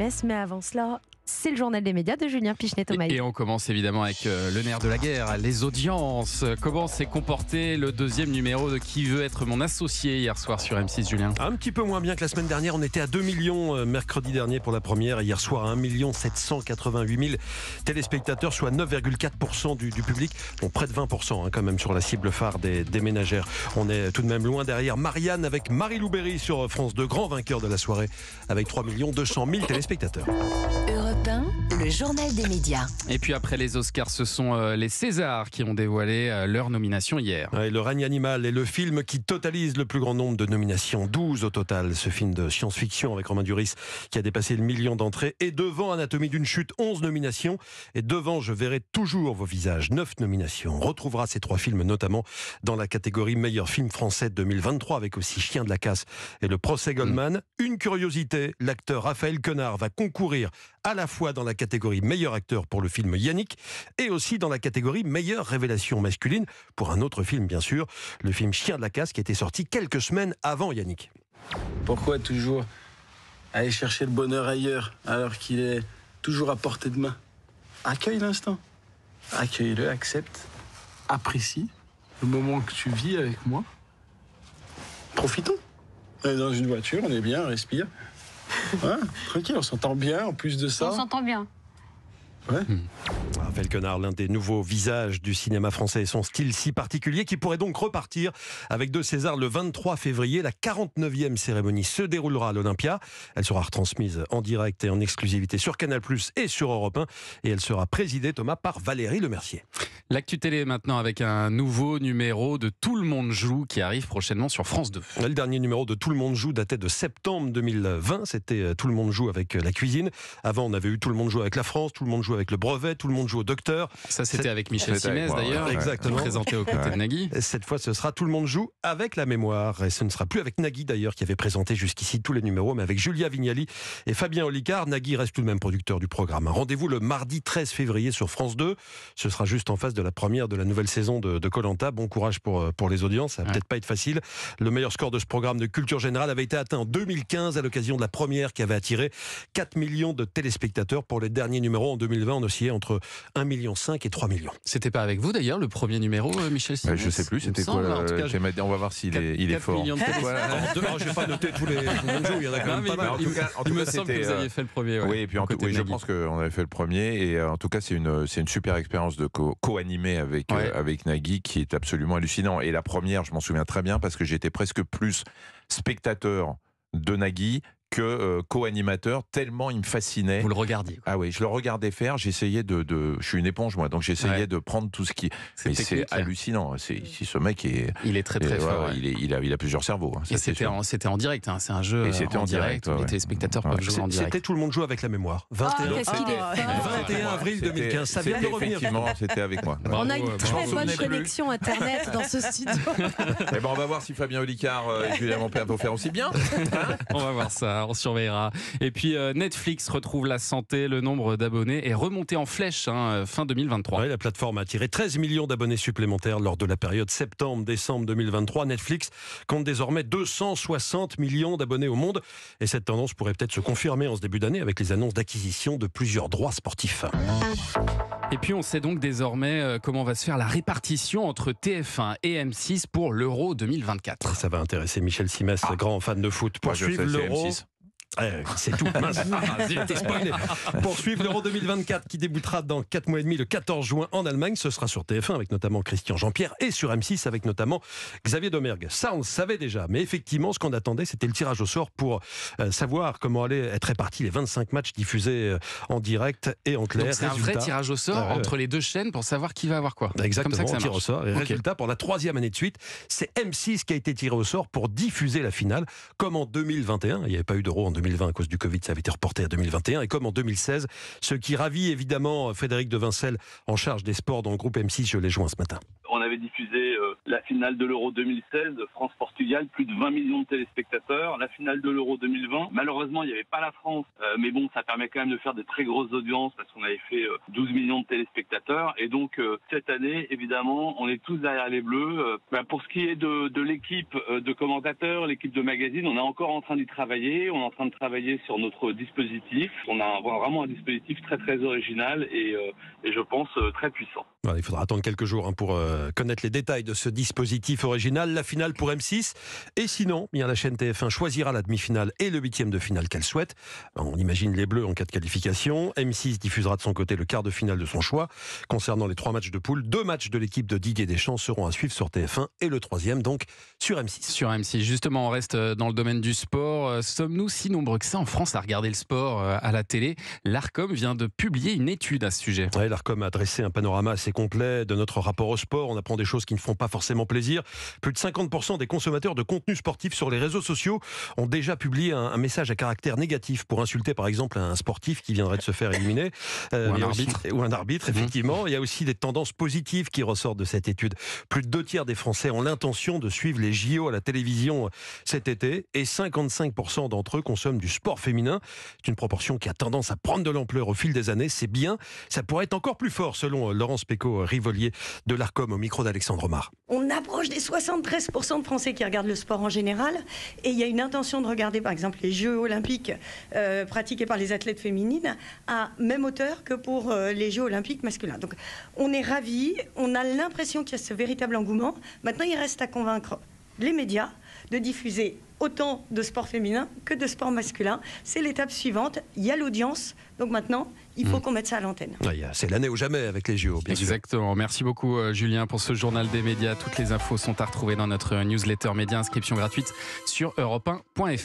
SMS. Mais avant cela, c'est le journal des médias de Julien Pichenet-Thomaï. Et on commence évidemment avec euh, le nerf de la guerre, les audiences. Comment s'est comporté le deuxième numéro de Qui veut être mon associé hier soir sur M6, Julien? Un petit peu moins bien que la semaine dernière. On était à 2 millions euh, mercredi dernier pour la première. Et hier soir, à 1 788 000 téléspectateurs, soit 9,4% du, du, public. Bon, près de 20% hein, quand même sur la cible phare des, des, ménagères. On est tout de même loin derrière Marianne avec Marie Louberry sur France 2, grand vainqueur de la soirée, avec 3 200 000 téléspectateurs. Europe 1, le journal des médias. Et puis après les Oscars, ce sont euh, les Césars qui ont dévoilé euh, leur nomination hier. Ouais, le règne animal est le film qui totalise le plus grand nombre de nominations, 12 au total. Ce film de science-fiction avec Romain Duris qui a dépassé le million d'entrées. Et devant Anatomie d'une chute, 11 nominations. Et devant Je verrai toujours vos visages, 9 nominations. On retrouvera ces trois films notamment dans la catégorie meilleur film français 2023 avec aussi Chien de la casse et le procès Goldman. Mmh. Une curiosité, l'acteur Raphaël Quenard va concourir à la fois dans la catégorie meilleur acteur pour le film Yannick et aussi dans la catégorie meilleure révélation masculine pour un autre film bien sûr, le film Chien de la casse qui était sorti quelques semaines avant Yannick. Pourquoi toujours aller chercher le bonheur ailleurs alors qu'il est toujours à portée de main? Accueille l'instant. Accueille-le, accepte, apprécie le moment que tu vis avec moi. Profitons. On est dans une voiture, on est bien, on respire. Ouais, tranquille, on s'entend bien en plus de ça. On s'entend bien. Ouais. Hmm. Raphaël Quenard, l'un des nouveaux visages du cinéma français et son style si particulier qui pourrait donc repartir avec deux Césars le 23 février. La 49e cérémonie se déroulera à l'Olympia. Elle sera retransmise en direct et en exclusivité sur Canal+, et sur Europe 1. Et elle sera présidée, Thomas, par Valérie Lemercier. L'actu télé maintenant avec un nouveau numéro de Tout le monde joue qui arrive prochainement sur France 2. Le dernier numéro de Tout le monde joue datait de septembre 2020. C'était Tout le monde joue avec la cuisine. Avant, on avait eu Tout le monde joue avec la France, Tout le monde joue avec le brevet, Tout le monde joue au docteur. Ça, c'était avec Michel Simès d'ailleurs. Exactement. Présenté aux côtés de Nagui. Cette fois, ce sera Tout le monde joue avec la mémoire. Et ce ne sera plus avec Nagui d'ailleurs, qui avait présenté jusqu'ici tous les numéros, mais avec Julia Vignali et Fabien Olicard. Nagui reste tout de même producteur du programme. Rendez-vous le mardi 13 février sur France 2. Ce sera juste en face de la première de la nouvelle saison de Colanta. Bon courage pour, pour les audiences. Ça va ouais. peut-être pas être facile. Le meilleur score de ce programme de culture générale avait été atteint en 2015 à l'occasion de la première qui avait attiré 4 millions de téléspectateurs. Pour les derniers numéros en 2020, on oscillait entre 1,5 million et 3 millions. C'était pas avec vous d'ailleurs le premier numéro, euh, Michel Simès Je sais plus, c'était quoi euh, On va voir s'il est, il est fort. Millions de Je vais pas noter tous les jours, il y en a quand même pas mal. Il me semble que vous aviez fait le premier. Ouais, oui, et puis en tout, oui, je pense qu'on avait fait le premier. Et euh, en tout cas, c'est une, super expérience de co- co-animer avec, Ouais. euh, avec Nagui qui est absolument hallucinant. Et la première, je m'en souviens très bien parce que j'étais presque plus spectateur de Nagui que euh, co-animateur, tellement il me fascinait. Vous le regardiez. quoi. Ah oui, je le regardais faire, j'essayais de, de... Je suis une éponge, moi, donc j'essayais Ouais. de prendre tout ce qui... C'est Mais c'est technique. hallucinant. C'est, ici, ce mec est... Il est très très et, fort. ouais, ouais. il, est- il a, il a plusieurs cerveaux. hein, Et c'est c'était en, c'était en direct, hein. c'est un jeu Et c'était en en direct, direct, les téléspectateurs Ouais. peuvent jouer en C'était direct. tout le monde joue avec la mémoire. 21, Ah, qu'est-ce qu'il est fort. 21 avril C'était- 2015. Ça vient de c'était revenir. Effectivement, c'était avec moi. On a une très bonne connexion internet dans ce studio. Eh ben, on va voir si Fabien Olicard euh, et Julien Lampert vont faire aussi bien. On va voir ça, on surveillera. Et puis euh, Netflix retrouve la santé, le nombre d'abonnés est remonté en flèche hein, fin 2023. Ouais, la plateforme a attiré 13 millions d'abonnés supplémentaires lors de la période septembre-décembre 2023. Netflix compte désormais 260 millions d'abonnés au monde. Et cette tendance pourrait peut-être se confirmer en ce début d'année avec les annonces d'acquisition de plusieurs droits sportifs. Et puis on sait donc désormais euh, comment va se faire la répartition entre TF1 et M6 pour l'Euro 2024. Ça va intéresser Michel Simès, grand fan de foot. Moi, Pour je suivre sais, c'est l'Euro. M6. Eh, c'est tout. Mince. T'es spoilé. Pour suivre l'Euro 2024 qui débutera dans 4 mois et demi le 14 juin en Allemagne, ce sera sur TF1 avec notamment Christian Jean-Pierre et sur M6 avec notamment Xavier Domergue. Ça, on le savait déjà, mais effectivement, ce qu'on attendait, c'était le tirage au sort pour euh, savoir comment allaient être répartis les 25 matchs diffusés euh, en direct et en clair. C'est un vrai tirage au sort Ah ouais, entre les deux chaînes pour savoir qui va avoir quoi. Exactement, Comme ça que ça on tire au sort. Et Ok. résultat, pour la troisième année de suite, c'est M6 qui a été tiré au sort pour diffuser la finale, comme en 2021. Il n'y avait pas eu d'euro en 2020 à cause du Covid, ça avait été reporté à 2021. Et comme en 2016, ce qui ravit évidemment Frédéric de Vincel en charge des sports dans le groupe M6, je l'ai joint ce matin. On avait diffusé euh, La finale de l'Euro 2016, France-Portugal, plus de 20 millions de téléspectateurs. La finale de l'Euro 2020, malheureusement, il n'y avait pas la France, euh, mais bon, ça permet quand même de faire de très grosses audiences parce qu'on avait fait euh, 12 millions de téléspectateurs. Et donc, euh, cette année, évidemment, on est tous derrière les Bleus. Euh, bah, pour ce qui est de, de l'équipe euh, de commentateurs, l'équipe de magazine, on est encore en train d'y travailler. On est en train de travailler sur notre dispositif. On a vraiment un dispositif très, très original et, euh, et je pense euh, très puissant. Il faudra attendre quelques jours hein, pour euh, connaître les détails de ce dispositif original. La finale pour M6. Et sinon, bien la chaîne TF1 choisira la demi-finale et le huitième de finale qu'elle souhaite. On imagine les Bleus en cas de qualification. M6 diffusera de son côté le quart de finale de son choix. Concernant les trois matchs de poule, deux matchs de l'équipe de Didier Deschamps seront à suivre sur TF1 et le troisième donc sur M6. Sur M6, justement, on reste dans le domaine du sport. Sommes-nous si nombreux que ça en France à regarder le sport euh, à la télé L'ARCOM vient de publier une étude à ce sujet. Ouais, L'ARCOM a dressé un panorama assez complet de notre rapport au sport. On apprend des choses qui ne font pas forcément plaisir. Plus de 50% des consommateurs de contenu sportif sur les réseaux sociaux ont déjà publié un, un message à caractère négatif pour insulter par exemple un sportif qui viendrait de se faire éliminer. Euh, Ou un aussi- arbitre. ou un arbitre, Mhm. effectivement. Il y a aussi des tendances positives qui ressortent de cette étude. Plus de deux tiers des Français ont l'intention de suivre les JO à la télévision cet été et 55% d'entre eux consomment du sport féminin. C'est une proportion qui a tendance à prendre de l'ampleur au fil des années. C'est bien. Ça pourrait être encore plus fort, selon euh, Laurence Péco, Rivolier de l'ARCOM, au micro d'Alexandre Omar. On approche des 73% de Français qui regardent le sport en général. Et il y a une intention de regarder, par exemple, les Jeux olympiques euh, pratiqués par les athlètes féminines à même hauteur que pour euh, les Jeux olympiques masculins. Donc on est ravis, on a l'impression qu'il y a ce véritable engouement. Maintenant, il reste à convaincre les médias de diffuser autant de sport féminin que de sport masculin. C'est l'étape suivante. Il y a l'audience. Donc maintenant, il faut qu'on mette ça à l'antenne. Ouais, il y a- C'est l'année ou jamais avec les JO, bien sûr. Exactement. Merci beaucoup, euh, Julien, pour ce journal des médias. Toutes les infos sont à retrouver dans notre newsletter média. Inscription gratuite sur europe1.fr.